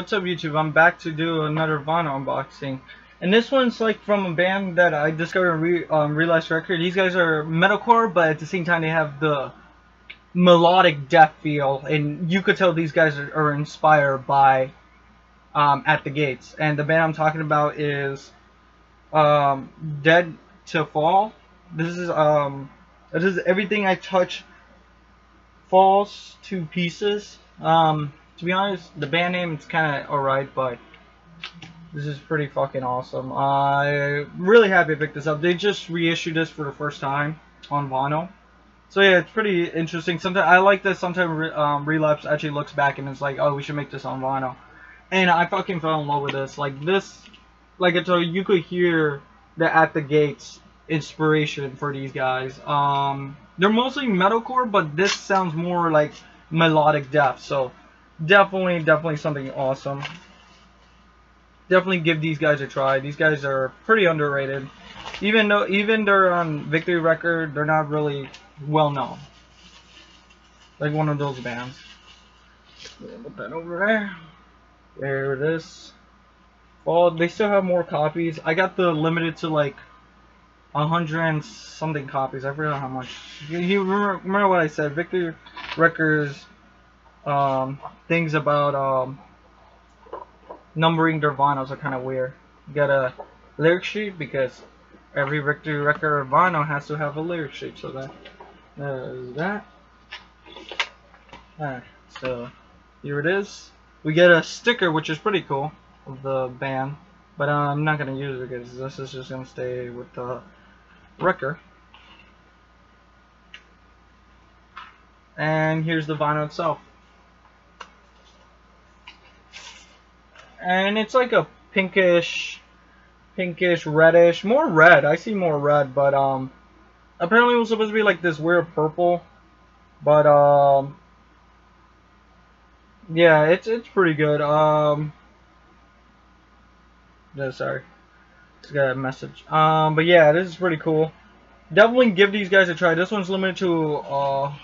What's up YouTube? I'm back to do another vinyl unboxing. And this one's like from a band that I discovered on Re um, Relapse Record. These guys are metalcore, but at the same time they have the melodic death feel. And you could tell these guys are, are inspired by um, At the Gates. And the band I'm talking about is um, Dead to Fall. This is um, this is everything I touch falls to pieces. Um, to be honest, the band name is kind of alright, but this is pretty fucking awesome. I'm really happy I picked this up. They just reissued this for the first time on vinyl. So yeah, it's pretty interesting. Sometimes I like that. Sometimes um, Relapse actually looks back and it's like, oh, we should make this on vinyl. And I fucking fell in love with this. Like this, like I told you, you could hear the At the Gates inspiration for these guys. Um, they're mostly metalcore, but this sounds more like melodic death. So definitely, definitely something awesome. Definitely give these guys a try. These guys are pretty underrated. Even though, even they're on um, Victory Record, they're not really well known. Like one of those bands. Put that over there. There it is. Well, they still have more copies. I got the limited to like a hundred and something copies. I forgot how much. You, remember, remember what I said? Victory Records um, things about um, numbering their vinyls are kind of weird. You got a lyric sheet because every Victory record or vinyl has to have a lyric sheet. So that that. So here it is. We get a sticker, which is pretty cool, of the band. But uh, I'm not going to use it because this is just going to stay with the record. And here's the vinyl itself. And it's like a pinkish, pinkish, reddish, more red. I see more red, but um, apparently it was supposed to be like this weird purple. But um, yeah, it's it's pretty good. Um, no, sorry, just got a message. Um, but yeah, this is pretty cool definitely give these guys a try. This one's limited to uh,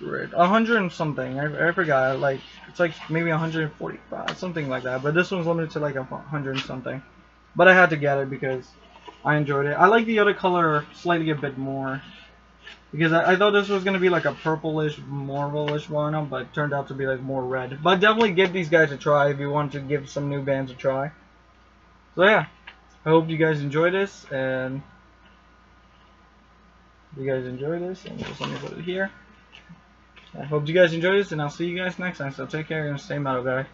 a hundred and something. I, I forgot. Like it's like maybe 145, something like that. But this one's limited to like a hundred and something. But I had to get it because I enjoyed it. I like the other color slightly a bit more. Because I, I thought this was going to be like a purplish, marvelish one, but turned out to be like more red. But definitely give these guys a try if you want to give some new bands a try. So yeah, I hope you guys enjoy this, and you guys enjoy this, and just let me put it here. I hope you guys enjoy this, and I'll see you guys next time. So take care and stay metal, guy.